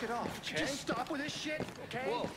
Knock it off, okay? Just stop with this shit, okay? Whoa.